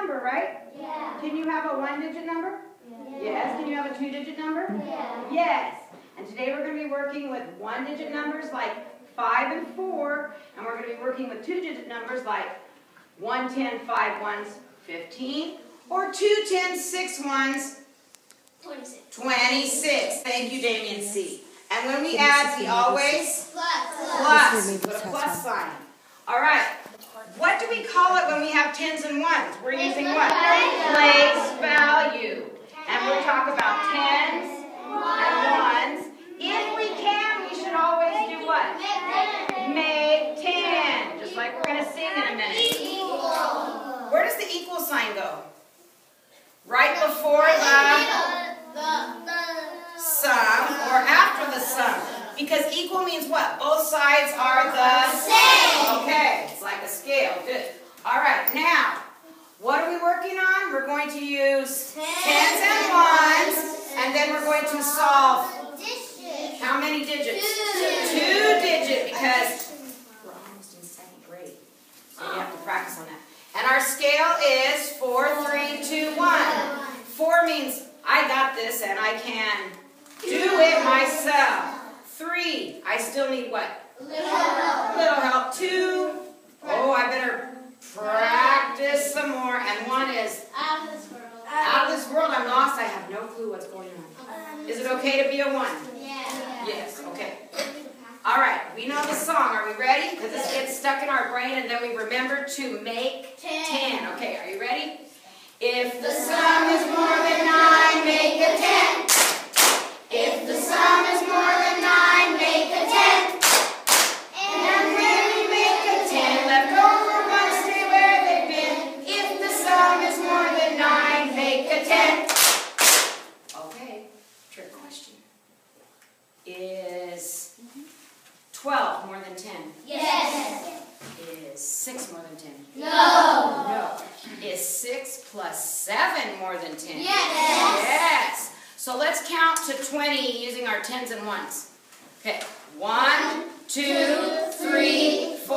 number, right? Yeah. Can you have a one-digit number? Yeah. Yes. Can you have a two-digit number? Yeah. Yes. And today we're going to be working with one-digit numbers like 5 and 4, and we're going to be working with two-digit numbers like 1, 10, 5 ones, 15, or 2, 10, 6 ones, 26. 26. Thank you, Damien C. And when we add, we always Plus. plus. Put a plus sign. All right. Do we call it when we have tens and ones? We're using what? Place value. And we'll talk about tens and ones. If we can, we should always do what? Make ten. Just like we're going to sing in a minute. Where does the equal sign go? Right before the sum or after the sum. Because equal means what? Both sides are the Same. Okay, it's like a scale. Good. All right, now, what are we working on? We're going to use tens and ones, and then we're going to solve how many digits? Two. Two digit, because we're almost in second grade. So we have to practice on that. And our scale is four, three, two, one. Four means I got this and I can do it myself. Three, I still need what? Little help. Little help. Two, oh, I better practice some more. And one is Out of this world. out of this world, I'm lost. I have no clue what's going on. Is it okay to be a one? All right, we know the song. Are we ready? Because this gets stuck in our brain and then we remember to make 10. Okay, are you ready? If the sum is more than 9, make a 10. If the sum is more than 9, make a 10. And when we make a 10, leftover ones stay where they've been. If the sum is more than 9, make a 10. Okay, trick question. Is 12 more than 10? Yes. Is 6 more than 10? No. No. Is 6 plus 7 more than 10? Yes. Yes. So let's count to 20 using our tens and ones. Okay. 1, 2, 3, 4,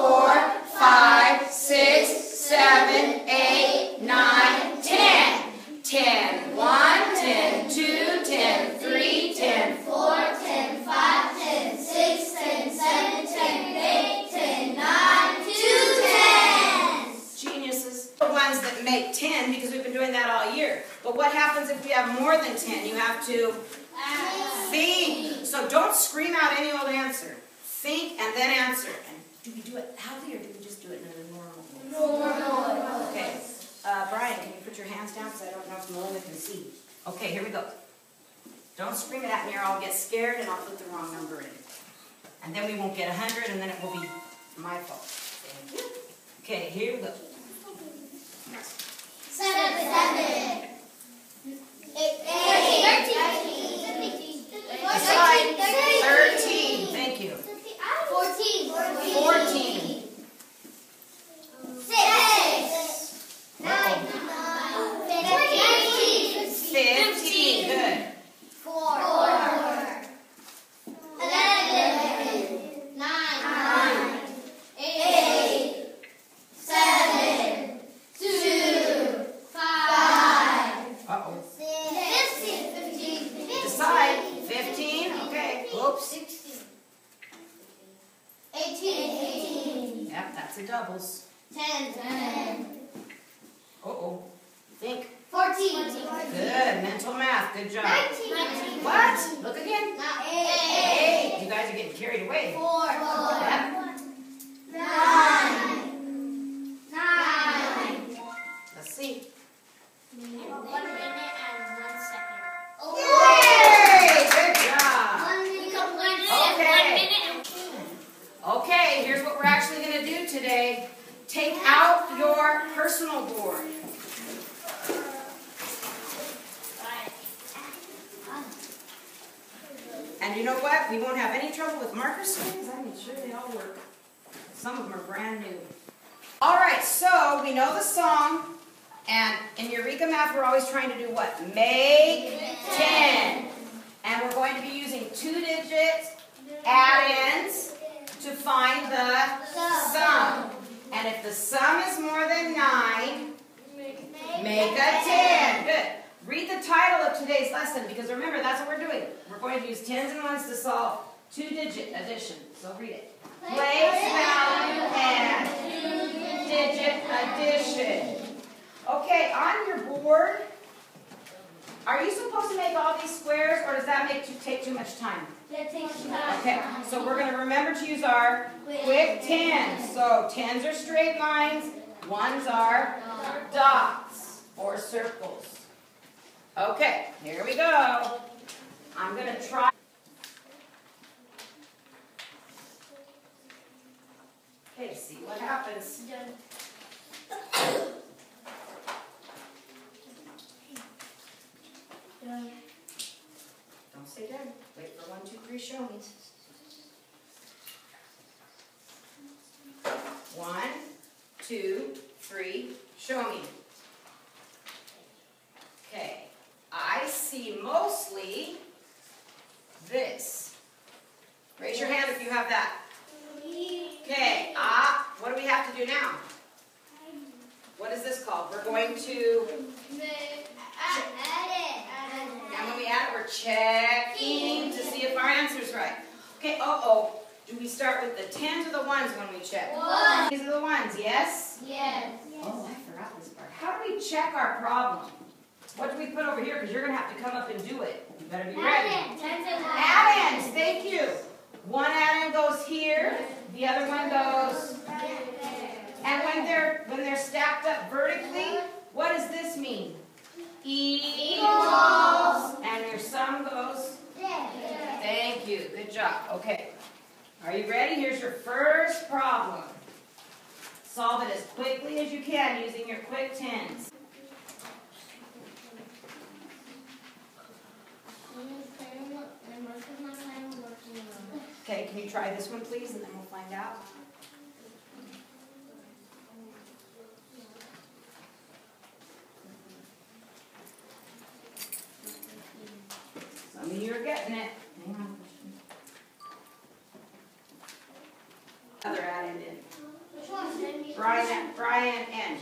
5, 6, 7, 8, 9, 10. 10, 1, 10, 2, 10, 3, 10, 4, 10, 5, 10, 6, 10, 7, 10, 8, 10, 9, 2 tens. Geniuses. The ones that make 10 because we've been doing that all year. But what happens if we have more than 10? You have to think. So don't scream out any old answer. Think and then answer. And do we do it loudly or do we just do it in a normal voice? Okay. Uh, Brian, can you put your hands down because I don't know if Melinda can see. Okay, here we go. Don't scream it at me or I'll get scared and I'll put the wrong number in. And then we won't get 100 and then it will be my fault. Thank you. Okay, here we go. Seven. 14. Good. Mental math. Good job. 19. 19. What? Look again. Eight. Eight. You guys are getting carried away. Four. Four. We won't have any trouble with marker screens. I'm sure they all work. Some of them are brand new. All right, so we know the song. And in Eureka Math, we're always trying to do what? Make 10. And we're going to be using two-digit addends to find the sum. And if the sum is more than 9, make a 10. Good. Read the title of today's lesson because remember, that's what we're doing. We're going to use tens and ones to solve two-digit addition. So read it. Place value and two-digit addition. Okay, on your board, are you supposed to make all these squares or does that make you take too much time? That takes time? Okay, so we're going to remember to use our quick tens. So tens are straight lines, ones are dots or circles. Okay, here we go. I'm going to try. Okay, see what happens. Don't say done. Wait for one, two, three, show me. One, two, three, show me. Okay, I see mostly this. Raise your hand if you have that. Okay, ah, what do we have to do now? What is this called? We're going to, add it. and when we add it, we're checking to see if our answer's right. Okay, uh-oh. Do we start with the tens or the ones when we check? One. These are the ones, yes? Yes. Oh, I forgot this part. How do we check our problem? What do we put over here? Because you're going to have to come up and do it. You better be ready. Addends, thank you. One addend goes here, the other one goes, and when they're, when they're stacked up vertically, what does this mean? Equals. And your sum goes, thank you, good job, okay. Are you ready? Here's your first problem. Solve it as quickly as you can using your quick tens. Okay, can you try this one please, and then we'll find out. Some of you are getting it. Other addend in. Brian, Brian N.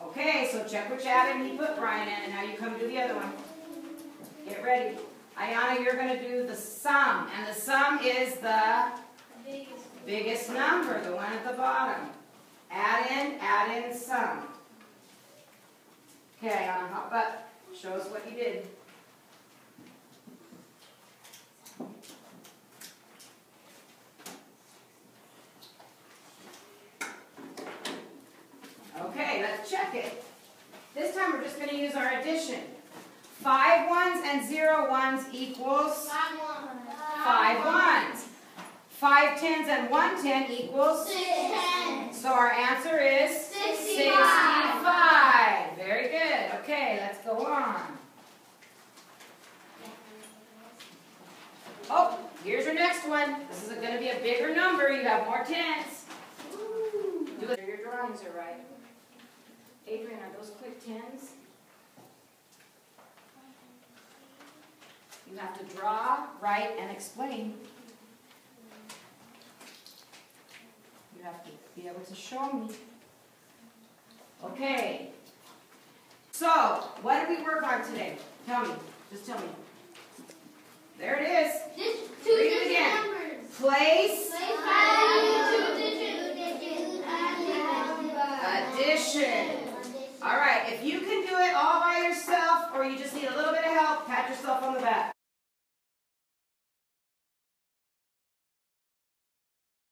Okay, so check which addend he put Brian in, and now you come do the other one. Ready. Ayana, you're going to do the sum, and the sum is the biggest number, the one at the bottom. Addend, add in, sum. Okay, Ayana, hop up. Show us what you did. Okay, let's check it. This time we're just going to use our addition. Five ones and zero ones equals five ones. Five tens and one ten equals, so our answer is sixty-five. Very good. Okay, let's go on. Oh, here's your next one. This is going to be a bigger number. You have more tens. Do. Your drawings are right. Adrian, are those quick tens? You have to draw, write, and explain. You have to be able to show me. Okay. So, what did we work on today? Tell me. Just tell me. There it is.